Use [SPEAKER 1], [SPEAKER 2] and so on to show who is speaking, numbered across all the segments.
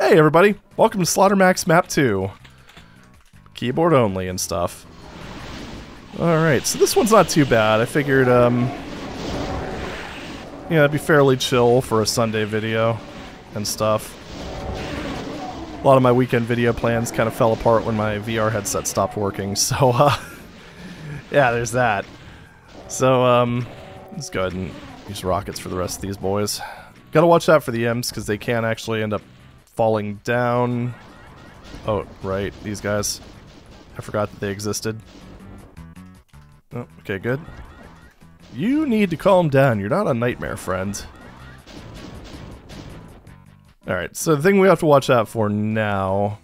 [SPEAKER 1] Hey everybody, welcome to SlaughterMAX Map 2. Keyboard only and stuff. Alright, so this one's not too bad. I figured, um... Yeah, it'd be fairly chill for a Sunday video and stuff. A lot of my weekend video plans kind of fell apart when my VR headset stopped working, so, uh... yeah, there's that. So, um... Let's go ahead and use rockets for the rest of these boys. Gotta watch out for the imps, because they can actually end up falling down. Oh, right, these guys. I forgot that they existed. Oh, okay, good. You need to calm down. You're not a nightmare, friend. Alright, so the thing we have to watch out for now...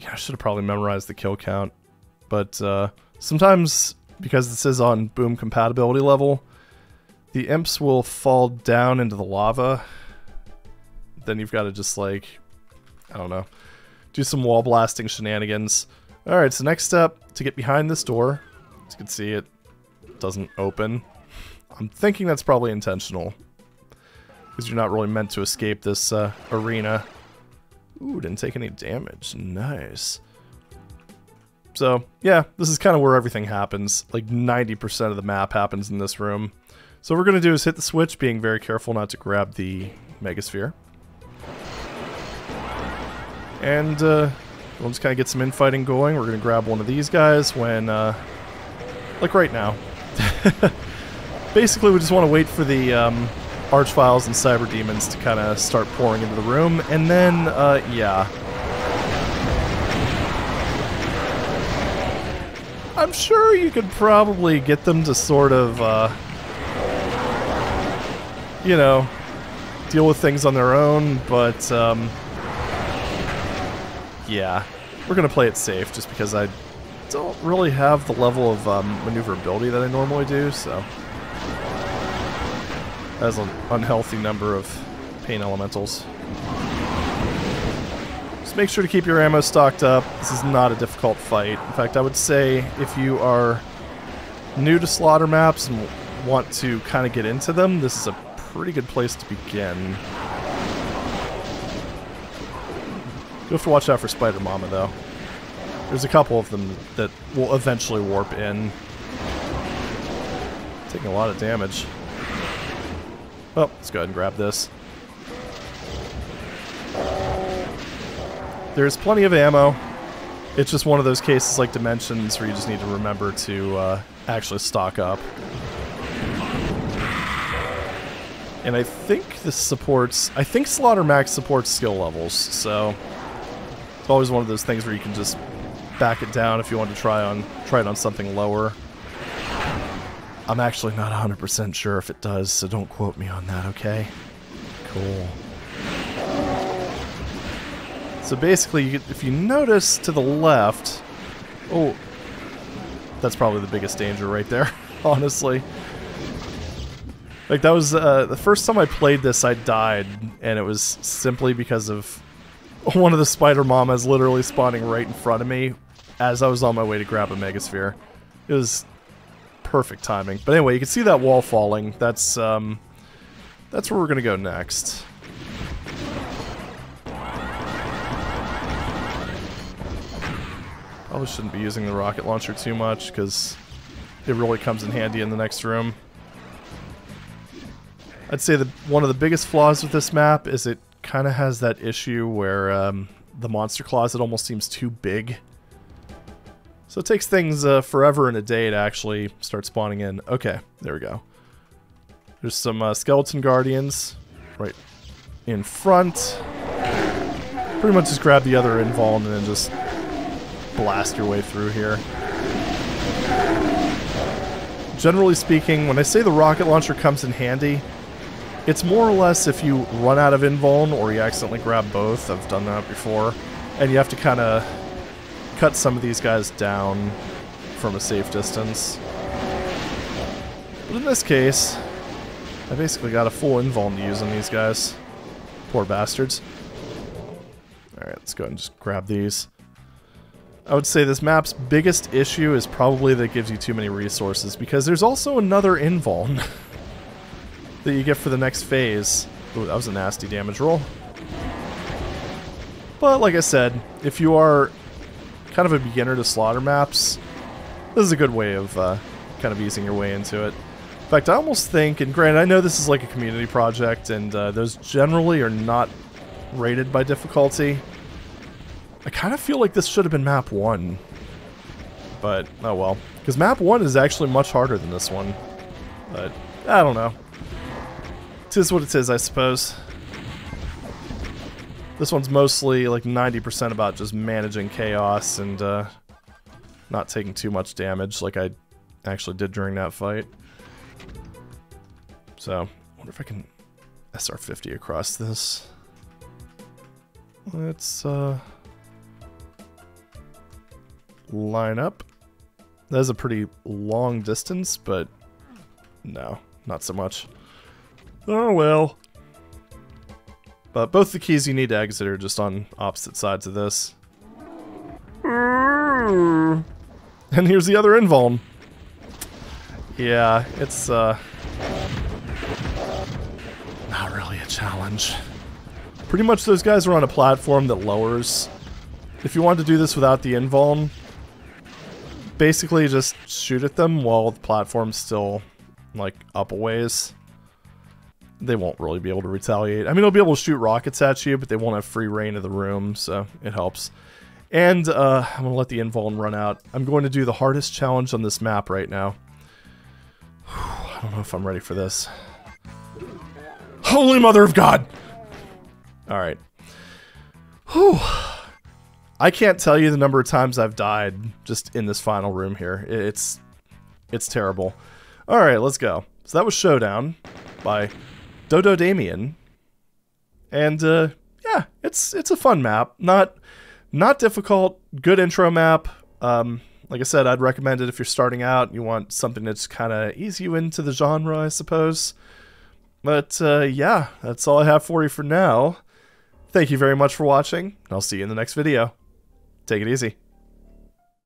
[SPEAKER 1] Yeah, I should have probably memorized the kill count. But uh, sometimes, because this is on boom compatibility level, the imps will fall down into the lava then you've got to just like, I don't know, do some wall blasting shenanigans. Alright, so next step, to get behind this door, as you can see it doesn't open. I'm thinking that's probably intentional. Because you're not really meant to escape this uh, arena. Ooh, didn't take any damage. Nice. So, yeah, this is kind of where everything happens. Like 90% of the map happens in this room. So what we're going to do is hit the switch, being very careful not to grab the Megasphere. And uh, we'll just kind of get some infighting going. We're going to grab one of these guys when, uh, like right now. Basically, we just want to wait for the um, Archviles and Cyberdemons to kind of start pouring into the room. And then, uh, yeah. I'm sure you could probably get them to sort of, uh, you know, deal with things on their own, but, um, yeah, we're going to play it safe just because I don't really have the level of um, maneuverability that I normally do, so... That's an unhealthy number of pain elementals. Just make sure to keep your ammo stocked up. This is not a difficult fight. In fact, I would say if you are new to slaughter maps and want to kind of get into them, this is a pretty good place to begin. You have to watch out for Spider Mama, though. There's a couple of them that will eventually warp in. Taking a lot of damage. Oh, let's go ahead and grab this. There's plenty of ammo. It's just one of those cases like Dimensions where you just need to remember to uh, actually stock up. And I think this supports... I think SlaughterMAX supports skill levels, so... It's always one of those things where you can just back it down if you want to try on try it on something lower. I'm actually not 100% sure if it does, so don't quote me on that, okay? Cool. So basically, if you notice to the left... Oh, that's probably the biggest danger right there, honestly. Like, that was... Uh, the first time I played this, I died, and it was simply because of one of the spider mamas literally spawning right in front of me as I was on my way to grab a megasphere. It was perfect timing. But anyway, you can see that wall falling. That's um that's where we're gonna go next. Probably shouldn't be using the rocket launcher too much because it really comes in handy in the next room. I'd say that one of the biggest flaws with this map is it kind of has that issue where um, the monster closet almost seems too big. So it takes things uh, forever and a day to actually start spawning in. Okay, there we go. There's some uh, skeleton guardians right in front. Pretty much just grab the other invuln and then just blast your way through here. Generally speaking, when I say the rocket launcher comes in handy, it's more or less if you run out of invuln or you accidentally grab both. I've done that before. And you have to kind of cut some of these guys down from a safe distance. But in this case, I basically got a full invuln to use on these guys. Poor bastards. Alright, let's go ahead and just grab these. I would say this map's biggest issue is probably that it gives you too many resources, because there's also another invuln. that you get for the next phase. Ooh, that was a nasty damage roll. But like I said, if you are kind of a beginner to slaughter maps, this is a good way of uh, kind of easing your way into it. In fact, I almost think, and granted, I know this is like a community project, and uh, those generally are not rated by difficulty. I kind of feel like this should have been map 1. But, oh well. Because map 1 is actually much harder than this one. But, I don't know. Tis what it is, I suppose. This one's mostly like 90% about just managing chaos and uh, not taking too much damage like I actually did during that fight. So, I wonder if I can SR50 across this. Let's uh, line up. That is a pretty long distance, but no, not so much. Oh well. But both the keys you need to exit are just on opposite sides of this. And here's the other invuln. Yeah, it's uh not really a challenge. Pretty much those guys are on a platform that lowers. If you want to do this without the invuln, basically just shoot at them while the platform's still like up a ways they won't really be able to retaliate. I mean, they'll be able to shoot rockets at you, but they won't have free reign of the room, so it helps. And uh, I'm going to let the invuln run out. I'm going to do the hardest challenge on this map right now. I don't know if I'm ready for this. Holy Mother of God! Alright. I can't tell you the number of times I've died just in this final room here. It's it's terrible. Alright, let's go. So that was Showdown by Dodo Damien. And uh, yeah, it's it's a fun map. Not not difficult. Good intro map. Um, like I said, I'd recommend it if you're starting out. You want something that's kind of ease you into the genre, I suppose. But uh, yeah, that's all I have for you for now. Thank you very much for watching, I'll see you in the next video. Take it easy.